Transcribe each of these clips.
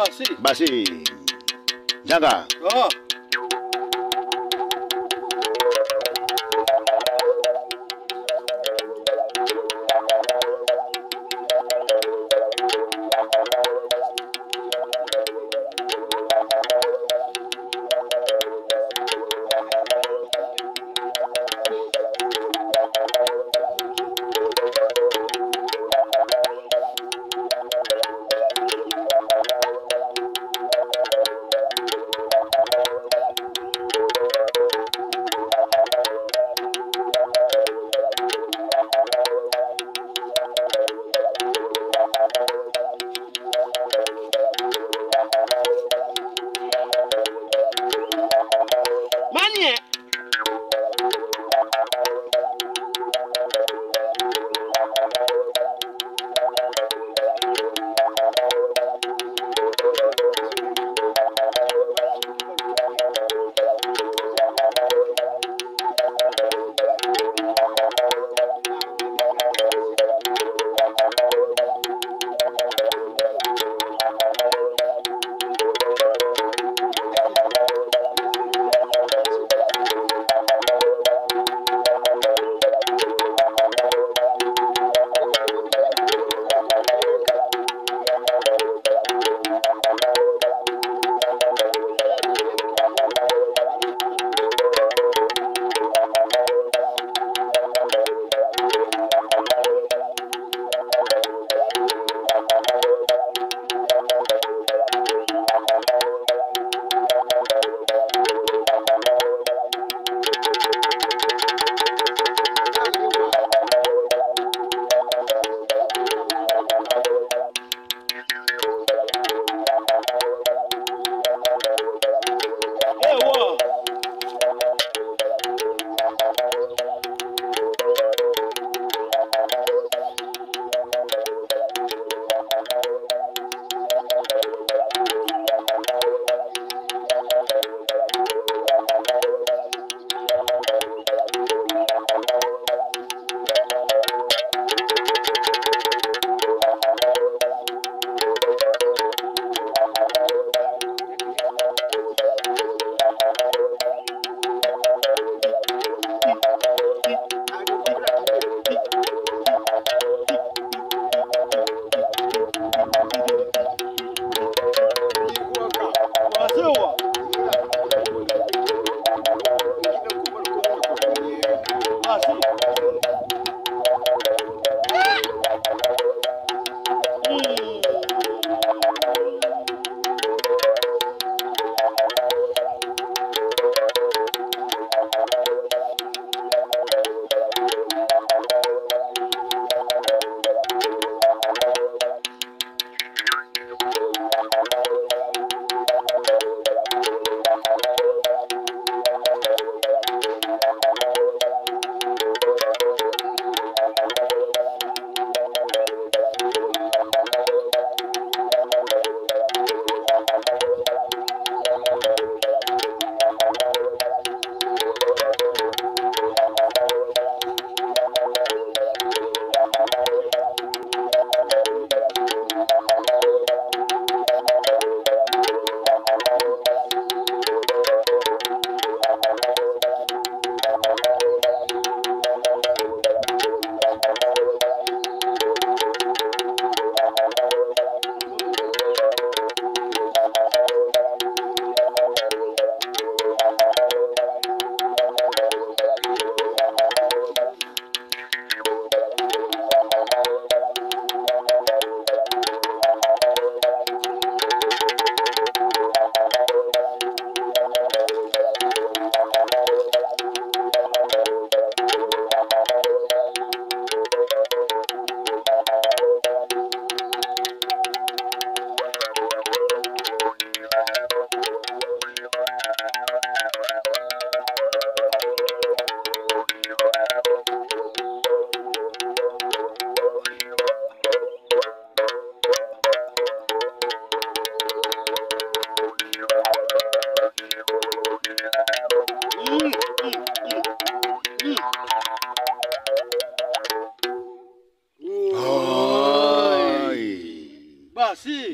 Basi. Basi. Njanga, ah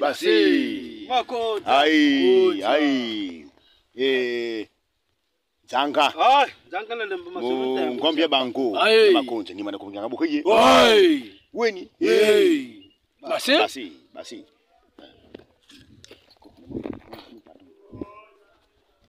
basi. Makocha hai hai eh dzanga hai dzanga lalemba masomo ngombya bango makonja ni mana kumya ngabukhe ye hai weni. Hey. Basi? Basi basi.